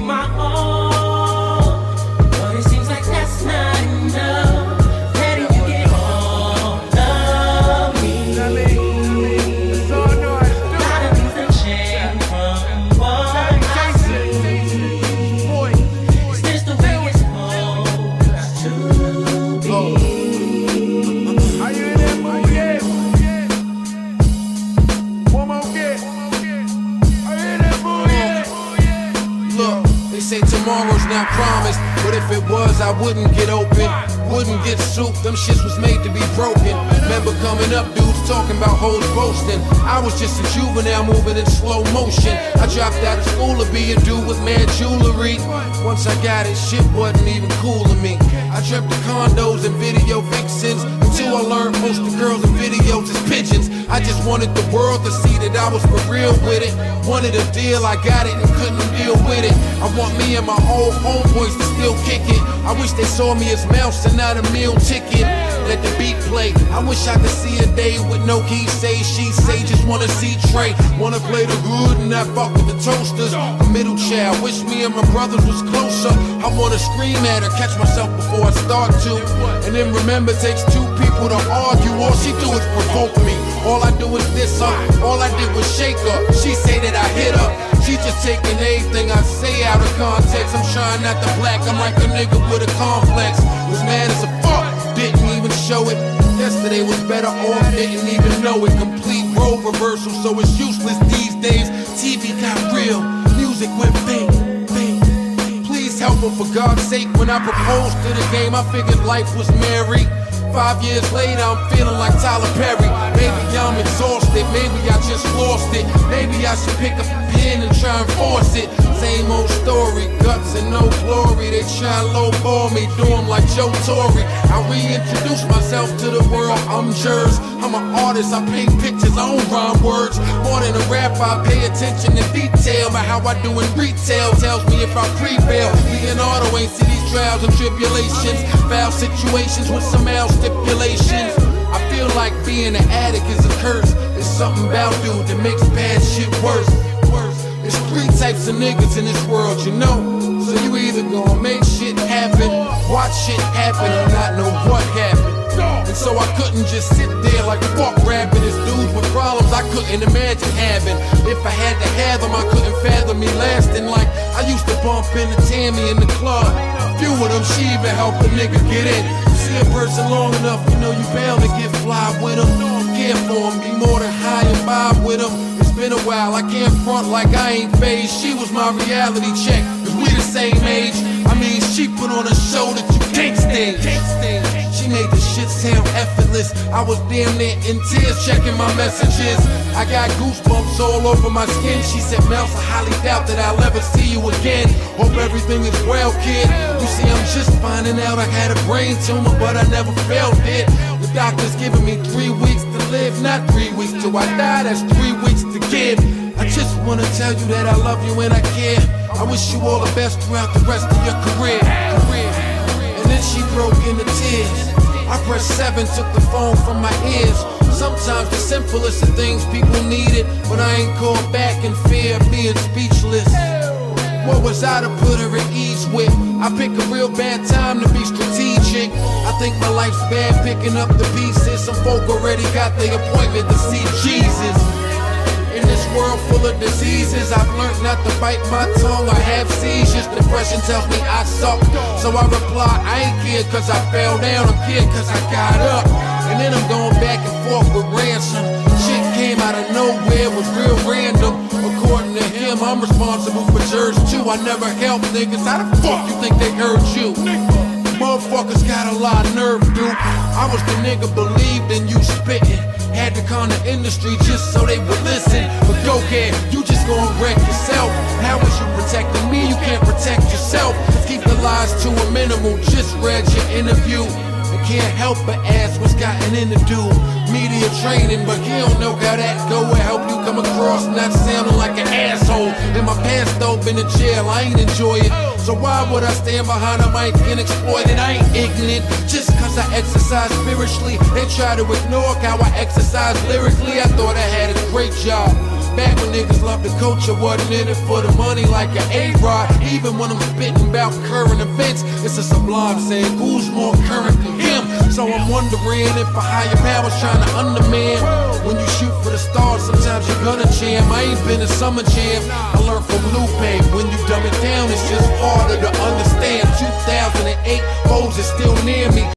my own. I promised. But if it was, I wouldn't get open. Wouldn't get soup, them shits was made to be broken. Remember coming up, dudes talking about hoes boasting. I was just a juvenile moving in slow motion. I dropped out of school to be a dude with mad jewelry. Once I got it, shit wasn't even cool to me. I dreamt of condos and video vixens until I learned most of the girls I just wanted the world to see that I was for real with it. Wanted a deal, I got it and couldn't deal with it. I want me and my old homeboys to still kick it. I wish they saw me as mouse and not a meal ticket. Let the beat play. I wish I could see a day with no key say, she say, just wanna see Trey. Wanna play the hood and not fuck with the toasters. A middle child, wish me and my brothers was closer. I wanna scream at her, catch myself before I start to. And then remember, takes two people to argue. All she do is provoke me. All I do is this her. All I did was shake her. She say that I hit her. She just taking everything I say out of context. I'm trying not to black. I'm like a nigga with a complex. Was mad as a fuck. Didn't even show it. Yesterday was better off. Didn't even know it. Complete role reversal, so it's useless these days. TV got real. Music went fake. fake. Please help her for God's sake. When I proposed to the game, I figured life was merry. Five years later, I'm feeling like Tyler Perry. Maybe I'm exhausted, maybe I just lost it. Maybe I should pick up a pen and try and force it. Same old story, guts and no glory. They try lowball me, do 'em like Joe Torre. I reintroduce myself to the world, I'm yours. I'm an artist, I paint pictures, I don't rhyme words. More than a rapper, I pay attention to detail. But how I do in retail tells me if I prevail. Leonardo ain't see these trials and tribulations. Foul situations with some else stipulations. I feel like being an addict is a curse. It's something about dude that makes bad shit worse. Worse. There's three types of niggas in this world, you know. So you either gonna make shit happen, watch shit happen, or not know what happened. And so I couldn't just sit there like fuck rapping. It's dudes with problems I couldn't imagine having. If I had to have them, I couldn't fathom me lasting. Like I used to bump into Tammy in the club. Few of them, she even helped a nigga get in. You see a person long enough, you know you bound to get fly with them. Care for them, be more than high and vibe with them. It's been a while, I can't front like I ain't phased. She was my reality check, cause we the same age. I mean, she put on a show that you can't stage. I was damn near in tears checking my messages. I got goosebumps all over my skin. She said, Mouse, I highly doubt that I'll ever see you again. Hope everything is well, kid. You see, I'm just finding out I had a brain tumor, but I never felt it. The doctor's giving me three weeks to live, not three weeks till I die. That's three weeks to give. I just wanna tell you that I love you and I care. I wish you all the best throughout the rest of your career. career. Pressed seven, took the phone from my ears. Sometimes the simplest of things people needed, but I ain't called back in fear of being speechless. What was I to put her at ease with? I pick a real bad time to be strategic. I think my life's bad picking up the pieces. Some folk already got their appointment to see Jesus. Diseases, I've learned not to bite my tongue I have seizures. Depression tells me I suck. So I reply, I ain't scared cause I fell down, I'm scared cause I got up. And then I'm going back and forth with ransom. Shit came out of nowhere, was real random. According to him, I'm responsible for jerks too. I never helped niggas. How the fuck you think they heard you? Motherfuckers got a lot of nerve, dude. I was the nigga believed in you spitting. Had to con the industry just so they would listen. But go ahead, you just gonna wreck yourself. How was you protecting me? You can't protect yourself. Keep the lies to a minimal. Just read your interview. And can't help but ask what's gotten into do. Media training, but he don't know how that go. Will help you come across not sounding like an asshole. In my past though, been in jail, I ain't enjoy it. So why would I stand behind a mic and exploit it? I ain't ignorant. Just cause I exercise spiritually, they try to ignore how I exercise lyrically. I thought I had a great job. Back when niggas loved the culture, wasn't in it for the money like an A-Rod. Even when I'm spitting about current events, it's a sublime saying, who's more current than? So I'm wondering if a higher power's trying to undermine. When you shoot for the stars, sometimes you're gonna jam. I ain't been a summer jam. I learned from Lupe. When you dumb it down, it's just harder to understand. 2008, foes is still near me.